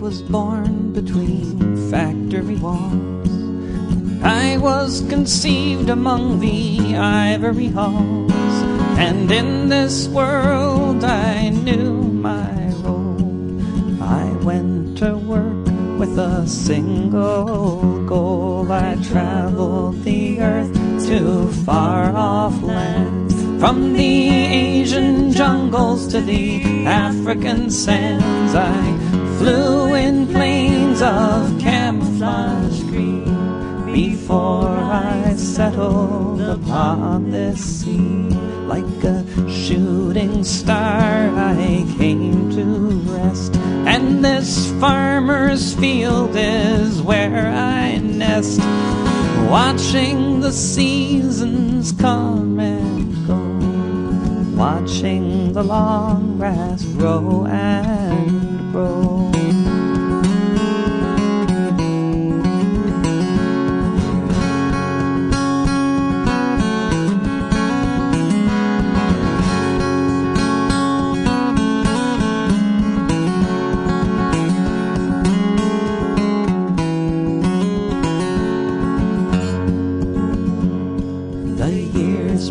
was born between factory walls. I was conceived among the ivory halls. And in this world I knew my role. I went to work with a single goal. I traveled the earth to far off lands. From the Asian jungles to the African sands, I flew in planes of camouflage green before I settled upon this sea. Like a shooting star, I came to rest. And this farmer's field is where I nest, watching the seasons come and go, watching the long grass grow and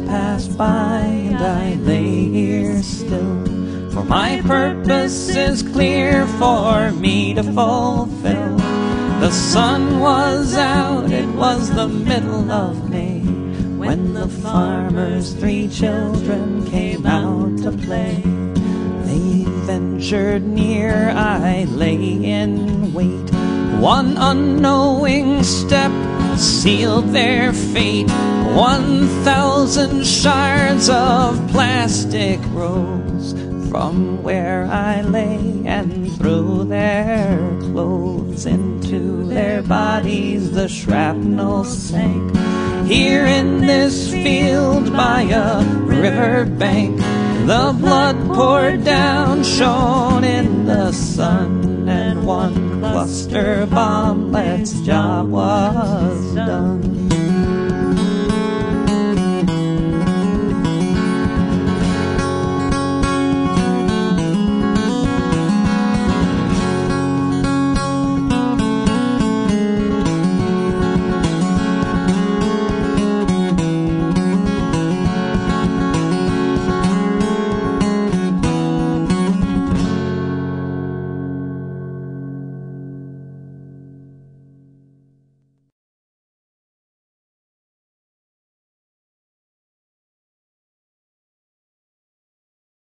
passed by and I lay here still. For my purpose is clear for me to fulfill. The sun was out, it was the middle of May. When the farmer's three children came out to play. They ventured near, I lay in wait. One unknowing step sealed their fate. One thousand shards of plastic rose from where I lay and through their clothes into their bodies the shrapnel sank. Here in this field by a river bank, the blood poured down, shone in the sun, and one cluster bomblet's job was done.